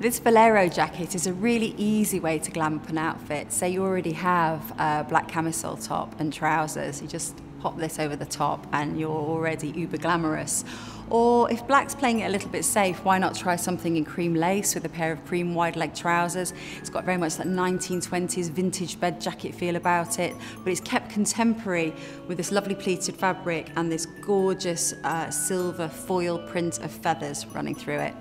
This bolero jacket is a really easy way to glam up an outfit. Say you already have a black camisole top and trousers, you just pop this over the top and you're already uber glamorous. Or if black's playing it a little bit safe, why not try something in cream lace with a pair of cream wide leg trousers? It's got very much that 1920s vintage bed jacket feel about it, but it's kept contemporary with this lovely pleated fabric and this gorgeous uh, silver foil print of feathers running through it.